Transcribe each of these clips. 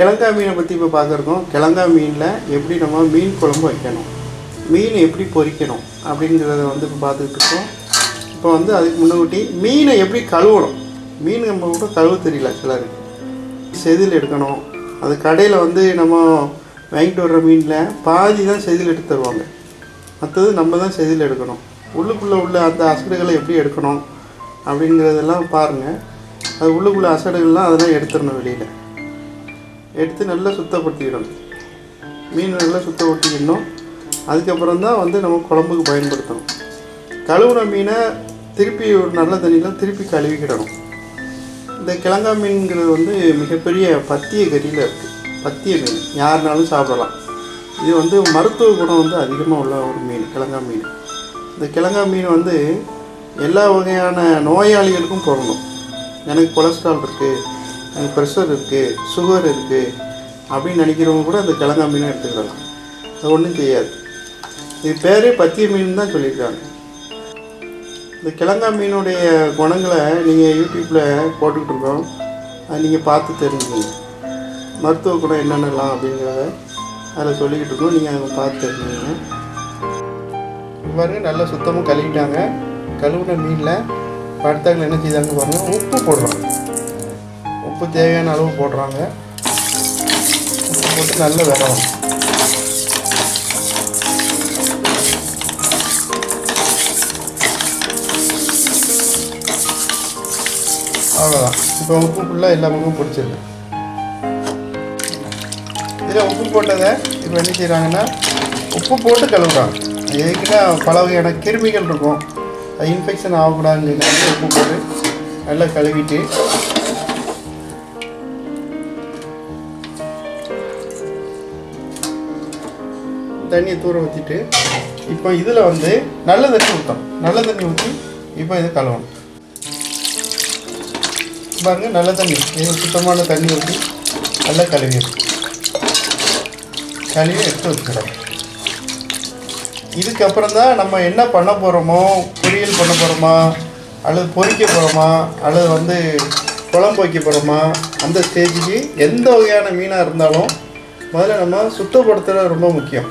கிழங்கா மீனை பற்றி இப்போ பார்க்குறோம் கிழங்கா மீனில் எப்படி நம்ம மீன் குழம்பு வைக்கணும் மீன் எப்படி பொரிக்கணும் அப்படிங்கிறத வந்து இப்போ பார்த்துக்கிட்டு இப்போ வந்து அதுக்கு முன்னாடி மீனை எப்படி கழுவணும்? மீன் நம்ம கூட கழுவ தெரியல சிலருக்கு செதில் எடுக்கணும். அது கடையில் வந்து நம்ம வாங்கிட்டு வர்ற மீனில் பாதி தான் செதில் எடுத்து தருவாங்க. மற்றது நம்ம தான் செதில் எடுக்கணும். உள்ளுக்குள்ளே உள்ள அந்த அசடுகளை எப்படி எடுக்கணும் அப்படிங்கிறதெல்லாம் பாருங்கள் அது உள்ளுக்குள்ளே அசடுகள்லாம் அதெல்லாம் எடுத்துடணும் வெளியில். எடுத்து நல்லா சுத்தப்படுத்திக்கணும். மீன் நல்லா சுத்தப்படுத்திக்கணும். அதுக்கப்புறம் தான் வந்து நம்ம குழம்புக்கு பயன்படுத்தணும். கழுவுன மீனை திருப்பி ஒரு நல்ல தண்ணியில் திருப்பி கழுவிக்கிடணும். இந்த கிழங்கா மீன்கிறது வந்து மிகப்பெரிய பத்திய கறியில் இருக்குது பத்திய மீன். யாருனாலும் சாப்பிடலாம். இது வந்து மருத்துவ குணம் வந்து அதிகமாக உள்ள ஒரு மீன் கிழங்கா மீன். இந்த கிழங்கா மீன் வந்து எல்லா வகையான நோயாளிகளுக்கும் பொருந்தும். எனக்கு கொலஸ்ட்ரால் இருக்குது ப்ரெஷர் இருக்குது சுகர் இருக்குது அப்படின்னு நினைக்கிறவங்க கூட அந்த கிழங்கா மீனை எடுத்துக்கலாம். அது ஒன்றும் செய்யாது இது பேரே பத்திய மீன் தான் சொல்லியிருக்காங்க. இந்த கிழங்கா மீனுடைய குணங்களை நீங்கள் யூடியூப்பில் போட்டுக்கிட்டு இருக்கோம். அது நீங்கள் பார்த்து தெரிஞ்சுக்கணும் மருத்துவ குணம் என்னென்னலாம் அப்படிங்கிறத அதில் சொல்லிக்கிட்டு இருக்கோம். நீங்கள் அதை பார்த்து தெரிஞ்சுக்கணும் பாருங்க நல்லா சுத்தமாக கழுவிட்டாங்க. கழுவுன மீனில் படுத்தாங்க என்ன செய்தாங்க பாருங்கள் உப்பு போடுறாங்க. உப்பு தேவையான அளவு போடுறாங்க. உப்பு போட்டு நல்லா விரவும் அவ்வளோதான் இப்போ உப்பு ஃபுல்லாக எல்லா பக்கமும் பிடிச்சிருக்கு. இதில் உப்பு போட்டதை இப்போ என்ன செய்கிறாங்கன்னா உப்பு போட்டு கழுவுறாங்க. எதுக்குன்னா பல வகையான கிருமிகள் இருக்கும். அது இன்ஃபெக்ஷன் ஆகக்கூடாதுங்கிறதுக்காக உப்பு போட்டு நல்லா கழுவிட்டு தண்ணியை தூர ஊற்றிட்டு இப்போ இதில் வந்து நல்ல தண்ணி ஊற்றணும் நல்ல தண்ணி ஊற்றி இப்போ இதை கழுவணும். பாருங்க நல்ல தண்ணி. இது சுத்தமான தண்ணி ஊற்றி நல்லா கழுவி கழுவி எடுத்து வச்சுக்கிறோம் இதுக்கப்புறம் தான் நம்ம என்ன பண்ண போகிறோமோ பொரியல் பண்ண போகிறோமா அல்லது பொரிக்க போகிறோமா அல்லது வந்து குழம்பு வைக்க போகிறோமா அந்த ஸ்டேஜுக்கு எந்த வகையான மீனாக இருந்தாலும் முதல்ல நம்ம சுத்தப்படுத்துறது ரொம்ப முக்கியம்.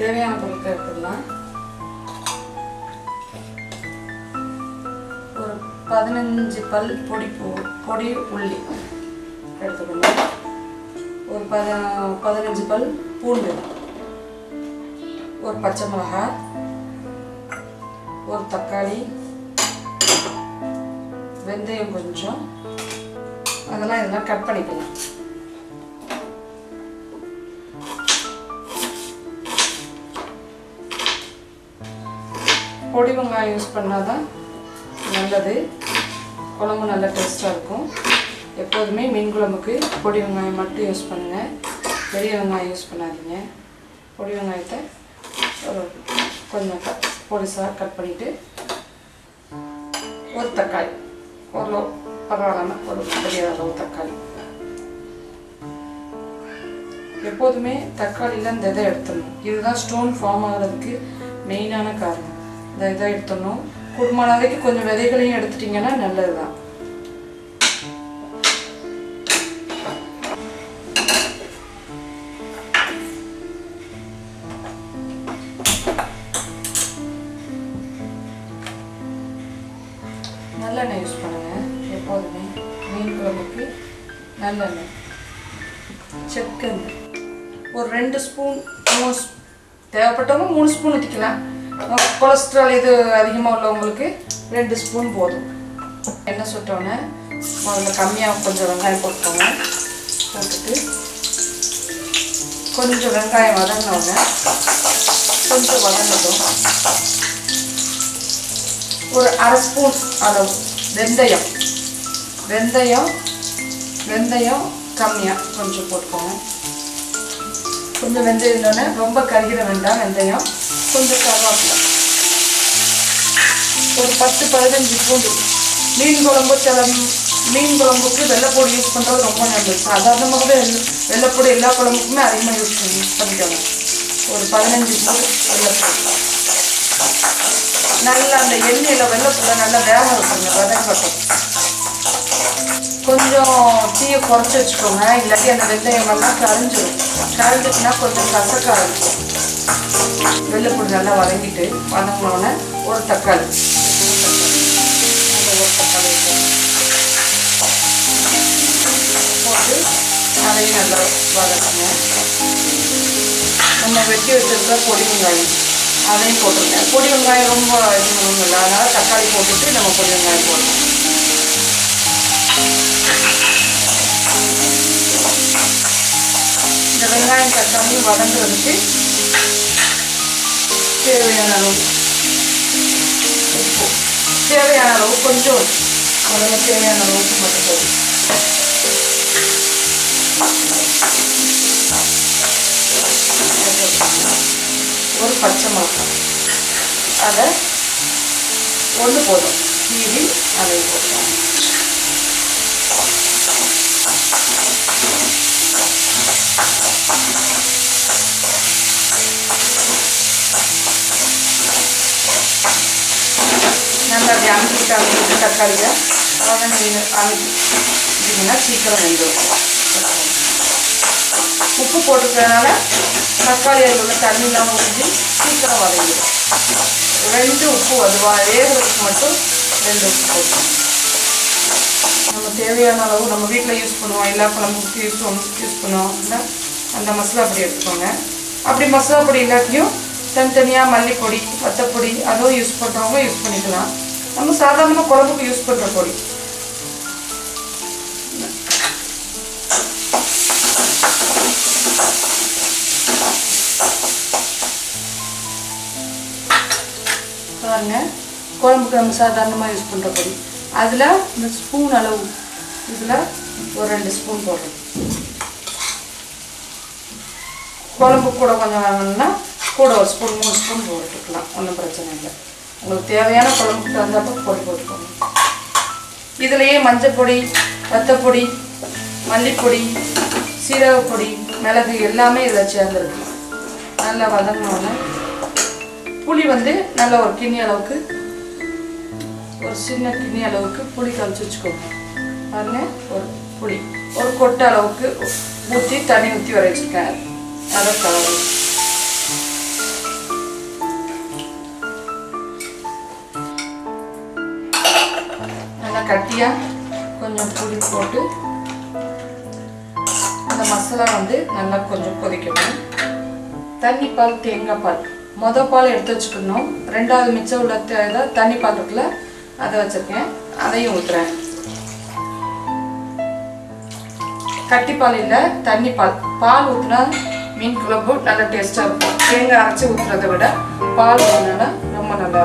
தேவையான பொருட்கள் எடுத்துக்கலாம். ஒரு பதினஞ்சு பல் பொடி பூ பொடி உள்ளி எடுத்துக்கணும் ஒரு பத பதினஞ்சு பல் பூண்டு. ஒரு பச்சை மிளகாய் ஒரு தக்காளி. வெந்தயம் கொஞ்சம். அதெல்லாம் இதெல்லாம் கட் பண்ணிக்கலாம். பொடி வெங்காயம் யூஸ் பண்ணால் தான் நல்லது. குழம்பு நல்ல டேஸ்ட்டாக இருக்கும். எப்போதுமே மீன் குழம்புக்கு பொடி வெங்காயம் மட்டும் யூஸ் பண்ணுங்கள் பெரிய வெங்காயம் யூஸ் பண்ணாதீங்க. பொடி வெங்காயத்தை ஒரு கொஞ்சம் கட் பொடிசாக கட் பண்ணிவிட்டு ஒரு தக்காளி ஒரு பரவாயில்லாமல் ஒரு பெரிய அளவு தக்காளி. எப்போதுமே தக்காளியில் இந்த இதை எடுத்துடணும். இதுதான் ஸ்டோன் ஃபார்ம் ஆகிறதுக்கு மெயினான காரணம். இந்த இதை எடுத்துடணும் குடும்பம் வரைக்கும் கொஞ்சம் விதைகளையும் எடுத்துட்டிங்கன்னா நல்லது தான் நல்லெண்ணெய் யூஸ் பண்ணுங்கள் எப்போதுமே. மீன் குழம்புக்கு நல்லெண்ணெய். செக்கெண்ணெய் ஒரு ரெண்டு ஸ்பூன் மூணு தேவைப்பட்டவங்க மூணு ஸ்பூன் ஊற்றிக்கலாம் கொலஸ்ட்ரால் இது அதிகமாக உள்ளவங்களுக்கு ரெண்டு ஸ்பூன் போதும். எண்ணெய் சுட்டோன்னே முதல்ல கம்மியாக கொஞ்சம் வெங்காயம் போட்டுக்கோங்க. போட்டுட்டு கொஞ்சம் வெங்காயம் வதங்கினோடனே கொஞ்சம் வதங்கட்டும். ஒரு அரை ஸ்பூன் அளவு வெந்தயம். வெந்தயம் வெந்தயம் கம்மியாக கொஞ்சம் போட்டுக்கோங்க. கொஞ்சம் வெந்தயம் இருந்தோடனே ரொம்ப கருகிற வேண்டாம் வெந்தயம். கொஞ்சம் கருவேப்பிலை ஒரு பத்து பதினஞ்சு பூண்டு மீன் குழம்பு சில மீன் குழம்புக்கு வெள்ளைப்பொடி யூஸ் பண்ணுறது ரொம்ப நல்லது. சாதாரணமாகவே வெள்ளை- வெள்ளைப்பொடி எல்லா குழம்புக்குமே அதிகமாக யூஸ் பண்ணி யூஸ் ஒரு பதினஞ்சு பூண்டு வெள்ளைப்பொடி நல்லா அந்த எண்ணெயில் வெள்ளைப்பூட நல்லா வேக இருக்குங்க வதங்கட்டும் கொஞ்சம் தீயை குறைச்சி வச்சுக்கோங்க இல்லாட்டி அந்த வெந்தயம் எல்லாம் கரைஞ்சிடும் கரைஞ்சிட்டுனா கொஞ்சம் கசக்க ஆரம்பிக்கும் வெள்ளைப்பூடி நல்லா வதங்கிட்டு வதங்கினோடனே ஒரு தக்காளி. ஒரு தக்காளி போட்டு அதையும் நல்லா வதக்கணும் நம்ம வெட்டி வச்சிருக்க பொடி வெங்காயம் அதையும் போட்டுருங்க. பொடி வெங்காயம் ரொம்ப இது பண்ணணும் இல்லை. அதனால் தக்காளி போட்டுட்டு நம்ம பொடி வெங்காயம் போடணும் இந்த வெங்காயம் தக்காளியும் வதங்குறதுக்கு தேவையான அளவு. உப்பு தேவையான அளவு கொஞ்சம். முதல்ல தேவையான அளவுக்கு மட்டும் போதும். ஒரு பச்சை மிளகாய் அதை ஒன்று போதும். கீறி அதை போட்டோம் நல்லா அப்படி அமுக்கிட்டு அமுக்கிட்டு தக்காளியை வதங்கி அமுக்கிட்டிங்கன்னா சீக்கிரம் வெந்துடும் உப்பு போட்டுக்கிறதுனால தக்காளி அதில் உள்ள இல்லாமல் ஊற்றி சீக்கிரம் வதங்கிடும் ரெண்டு உப்பு அதுவா வேகிறதுக்கு மட்டும் ரெண்டு உப்பு போட்டுக்கணும் நம்ம தேவையான அளவு நம்ம வீட்டில் யூஸ் பண்ணுவோம் எல்லா குழம்புக்கும் யூஸ் பண்ணுவோம் யூஸ் பண்ணுவோம் அப்படின்னா அந்த மசாலா பொடி எடுத்துக்கோங்க அப்படி மசாலா பொடி இல்லாட்டியும் தனித்தனியாக மல்லிப்பொடி வத்தப்பொடி அதுவும் யூஸ் பண்ணுறவங்க யூஸ் பண்ணிக்கலாம். நம்ம சாதாரணமாக குழம்புக்கு யூஸ் பண்ணுற பொடி. பாருங்க குழம்புக்கு நம்ம சாதாரணமாக யூஸ் பண்ணுற பொடி. அதில் இந்த ஸ்பூன் அளவு இதில் ஒரு ரெண்டு ஸ்பூன் போடுறோம் குழம்பு கூட கொஞ்சம் வாங்கணும்னா கூட ஒரு ஸ்பூன் மூணு ஸ்பூன் போட்டுக்கலாம். ஒன்றும் பிரச்சனை இல்லை. உங்களுக்கு தேவையான குழம்புக்கு தகுந்தாப்ப பொடி போட்டுக்கோங்க. இதுலேயே மஞ்சள் பொடி வத்தப்பொடி மல்லிப்பொடி சீரகப்பொடி மிளகு எல்லாமே இதில் சேர்ந்துருக்கு நல்லா வதங்கினோன்னே புளி வந்து நல்ல ஒரு கிண்ணி அளவுக்கு ஒரு சின்ன கிண்ணி அளவுக்கு புளி கழிச்சு வச்சுக்கோங்க. பாருங்க ஒரு புளி. ஒரு கொட்டை அளவுக்கு ஊற்றி தண்ணி ஊற்றி வர வச்சுருக்கேன் அதை கலவு கட்டியாக கொஞ்சம் புளி போட்டு அந்த மசாலா வந்து நல்லா கொஞ்சம் கொதிக்கணும் தண்ணி பால் தேங்காய் பால். மொதல் பால் எடுத்து வச்சுக்கணும். ரெண்டாவது மிச்சம் உள்ள இதை தண்ணி பாத்திரத்தில் அதை வச்சுருக்கேன். அதையும் ஊற்றுறேன் கட்டி பால் இல்லை தண்ணி பால். பால் ஊற்றினா மீன் குழம்பு நல்லா டேஸ்ட்டாக இருக்கும். தேங்காய் அரைச்சி ஊற்றுறதை விட பால் ஊற்றினா ரொம்ப நல்லா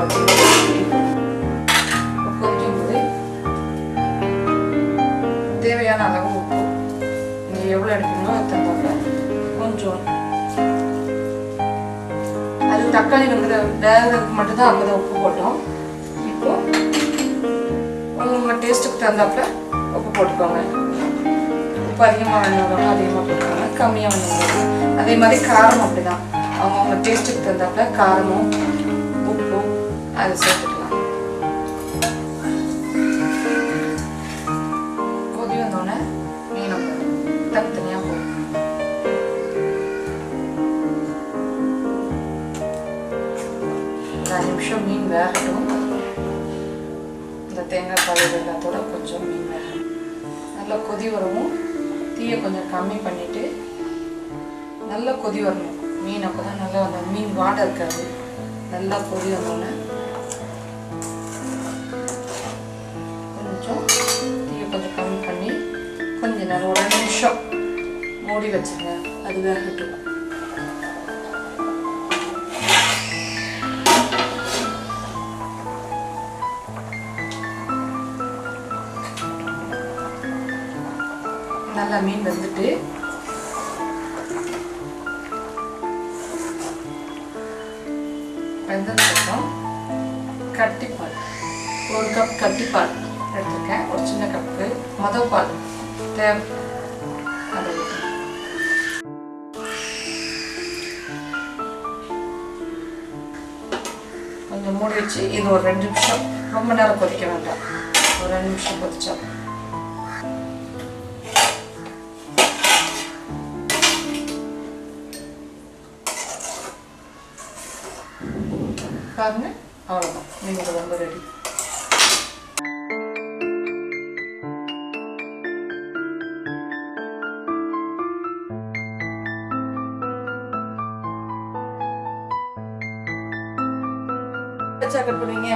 எவ்வளோ எடுக்கணுமோ அது தகுந்தாப்புல கொஞ்சம் அது தக்காளி வந்து வேகிறதுக்கு மட்டும்தான் அப்போ தான் உப்பு போட்டோம். இப்போ உங்கள் டேஸ்ட்டுக்கு தகுந்தாப்புல உப்பு போட்டுக்கோங்க. உப்பு அதிகமாக வேணும்னா அதிகமாக போட்டுக்கோங்க. கம்மியாக வேணும் அதே மாதிரி காரம் அப்படிதான். அவங்கவுங்க டேஸ்ட்டுக்கு தகுந்தாப்புல காரமும் உப்பு அதை சேர்த்துக்கலாம் நிமிஷம் மீன் வேகட்டும் இந்த தேங்காய் பால் எல்லாத்தோட கொஞ்சம் மீன் வேகணும் நல்லா கொதி வரவும் தீயை கொஞ்சம் கம்மி பண்ணிவிட்டு நல்லா கொதி வரணும் மீன் அப்போ தான் நல்லா அந்த மீன் வாடை இருக்காது நல்லா கொதி வந்தோடனே கொஞ்சம் தீயை கொஞ்சம் கம்மி பண்ணி கொஞ்சம் நேரம் ஒரு நிமிஷம் மூடி வச்சுருங்க அது வேகட்டும் நல்லா மீன் வந்துட்டு வெந்ததுக்கப்புறம் கட்டிப்பால். ஒரு கப் கட்டிப்பால் எடுத்திருக்கேன். ஒரு சின்ன கப்பு மொதல் பால் தேவை அதை கொஞ்சம் மூடி வச்சு இது ஒரு ரெண்டு நிமிஷம். ரொம்ப நேரம் கொதிக்க வேண்டாம். ஒரு ரெண்டு நிமிஷம் கொதிச்சா பாருங்க அவ்வளோதான் மீன் குழம்பு ரெடி கட் பண்ணுவீங்க